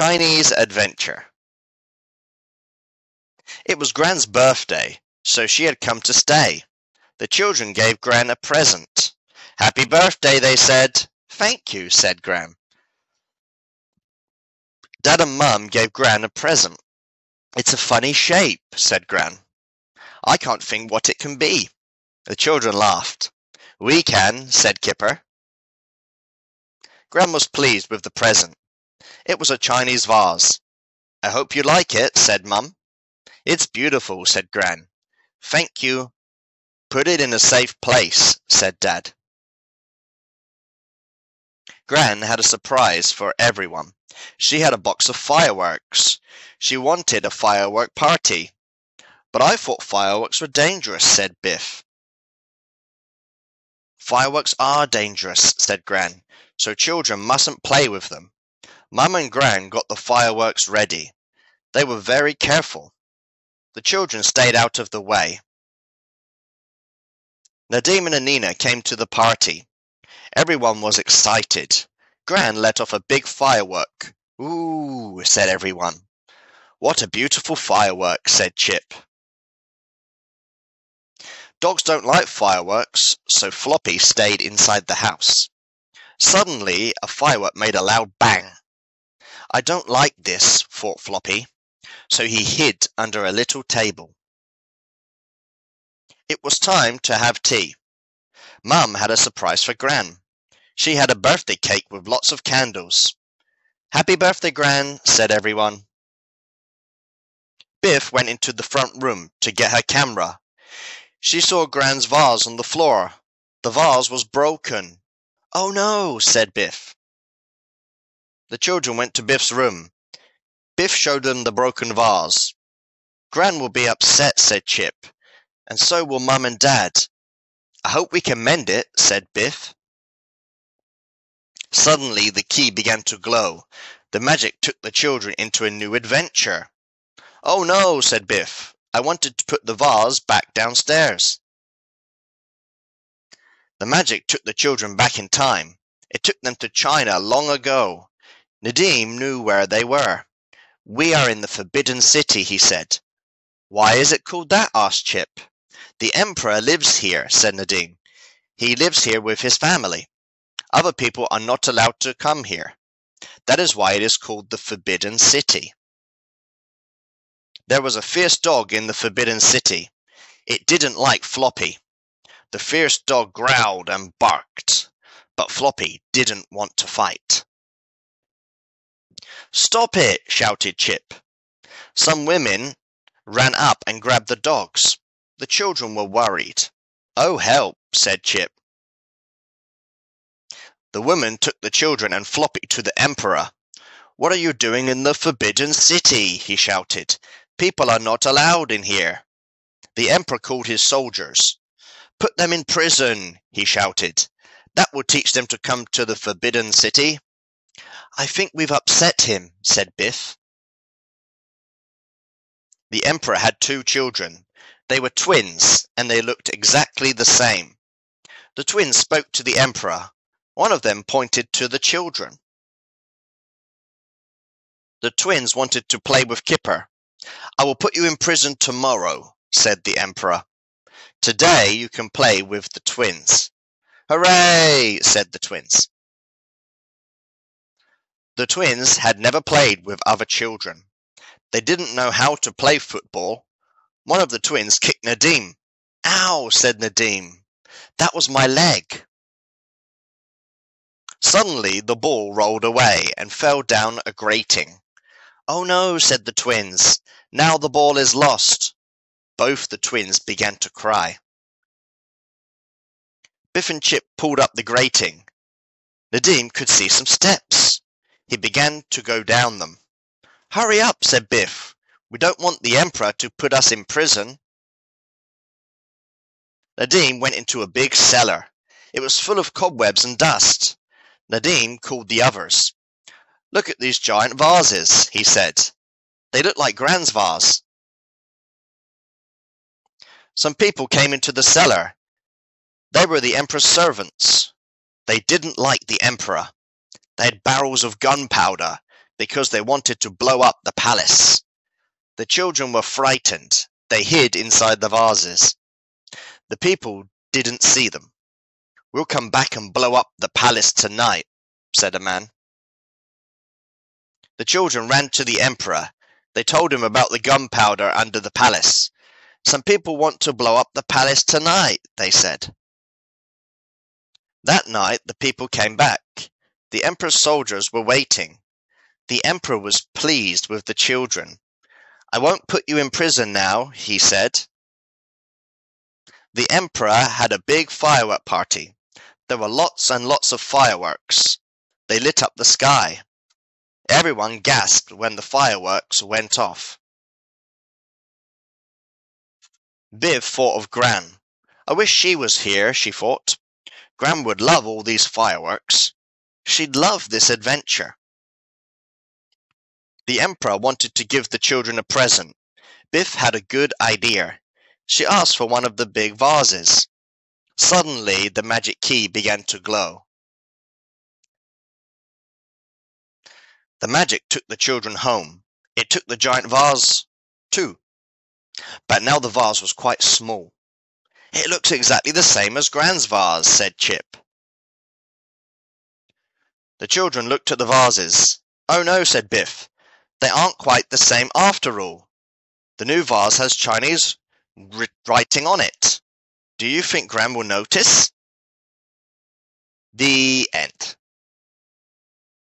Chinese Adventure It was Gran's birthday, so she had come to stay. The children gave Gran a present. Happy birthday, they said. Thank you, said Gran. Dad and Mum gave Gran a present. It's a funny shape, said Gran. I can't think what it can be. The children laughed. We can, said Kipper. Gran was pleased with the present. It was a Chinese vase. I hope you like it, said Mum. It's beautiful, said Gran. Thank you. Put it in a safe place, said Dad. Gran had a surprise for everyone. She had a box of fireworks. She wanted a firework party. But I thought fireworks were dangerous, said Biff. Fireworks are dangerous, said Gran, so children mustn't play with them. Mum and Gran got the fireworks ready. They were very careful. The children stayed out of the way. Nadim and Anneena came to the party. Everyone was excited. Gran let off a big firework. Ooh, said everyone. What a beautiful firework, said Chip. Dogs don't like fireworks, so Floppy stayed inside the house. Suddenly, a firework made a loud. I don't like this, thought Floppy so he hid under a little table. It was time to have tea. Mum had a surprise for Gran. She had a birthday cake with lots of candles. Happy birthday, Gran, said everyone. Biff went into the front room to get her camera. She saw Gran's vase on the floor. The vase was broken. Oh no, said Biff. The children went to Biff's room. Biff showed them the broken vase. Gran will be upset, said Chip, and so will Mum and Dad. I hope we can mend it, said Biff. Suddenly the key began to glow. The magic took the children into a new adventure. Oh no, said Biff. I wanted to put the vase back downstairs. The magic took the children back in time. It took them to China long ago. Nadim knew where they were. We are in the Forbidden City, he said. Why is it called that? asked Chip. The Emperor lives here, said Nadim. He lives here with his family. Other people are not allowed to come here. That is why it is called the Forbidden City. There was a fierce dog in the Forbidden City. It didn't like Floppy. The fierce dog growled and barked, but Floppy didn't want to fight. Stop it! shouted Chip. Some women ran up and grabbed the dogs. The children were worried. Oh, help, said Chip. The woman took the children and Floppy to the Emperor. What are you doing in the Forbidden City? he shouted. People are not allowed in here. The Emperor called his soldiers. Put them in prison, he shouted. That will teach them to come to the Forbidden City. I think we've upset him, said Biff. The Emperor had two children. They were twins, and they looked exactly the same. The twins spoke to the Emperor. One of them pointed to the children. The twins wanted to play with Kipper. I will put you in prison tomorrow, said the Emperor. Today you can play with the twins. Hooray, said the twins. The twins had never played with other children. They didn't know how to play football. One of the twins kicked Nadim. Ow, said Nadim. That was my leg. Suddenly the ball rolled away and fell down a grating. Oh no, said the twins. Now the ball is lost. Both the twins began to cry. Biff and Chip pulled up the grating. Nadim could see some steps. He began to go down them. Hurry up, said Biff. We don't want the Emperor to put us in prison. Nadim went into a big cellar. It was full of cobwebs and dust. Nadim called the others. Look at these giant vases, he said. They look like Gran's vase. Some people came into the cellar. They were the Emperor's servants. They didn't like the Emperor. They had barrels of gunpowder. because they wanted to blow up the palace. The children were frightened. They hid inside the vases. The people didn't see them. We'll come back and blow up the palace tonight, said a man. The children ran to the emperor. They told him about the gunpowder under the palace. Some people want to blow up the palace tonight, they said. That night the people came back. The emperor's soldiers were waiting. The emperor was pleased with the children. I won't put you in prison now, he said. The emperor had a big firework party. There were lots and lots of fireworks. They lit up the sky. Everyone gasped when the fireworks went off. Biff thought of Gran. I wish she was here, she thought. Gran would love all these fireworks. She'd love this adventure. The Emperor wanted to give the children a present. Biff had a good idea. She asked for one of the big vases. Suddenly, the magic key began to glow. The magic took the children home. It took the giant vase, too. But now the vase was quite small. It looks exactly the same as Gran's vase, said Chip. The children looked at the vases. Oh no, said Biff. They aren't quite the same after all. The new vase has Chinese writing on it. Do you think Gran will notice? The end.